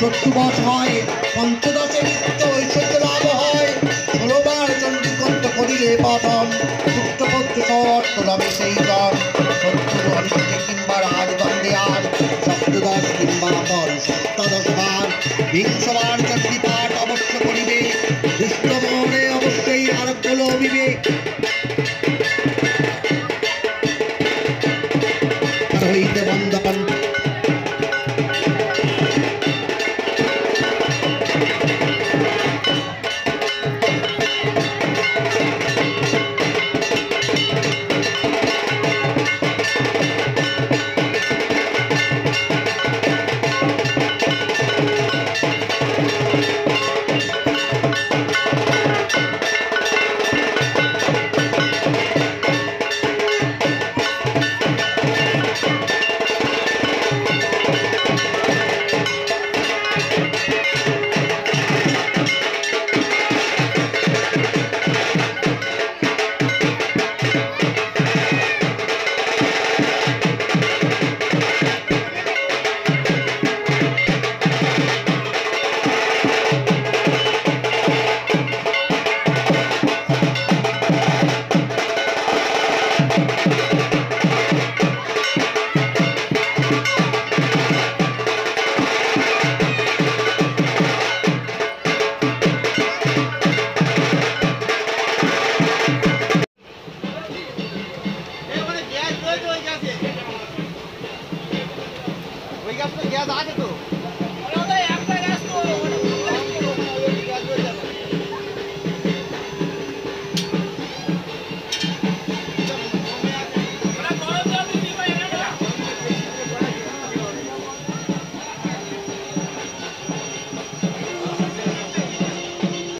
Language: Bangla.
চতুর্বশ হয়। পঞ্চদশে নিত্য ঐশ্বর্য লাভ হয়। ষোলোবার চণ্ডীগ্রন্থ করিলে পঠন। পুত্রপত্র সর্ত লাভে সেই জন সত্তর অনিত্য কিংবা রাজগন্ধে আর সপ্তদশ কিংবা পর সপ্তাদশ বার। বিংশবার চণ্ডী পাঠ অবশ্য করিবে। দুষ্ট মনে অবশ্যই আরোগ্য লভিবে। भैया तो अपने गैस आगे तो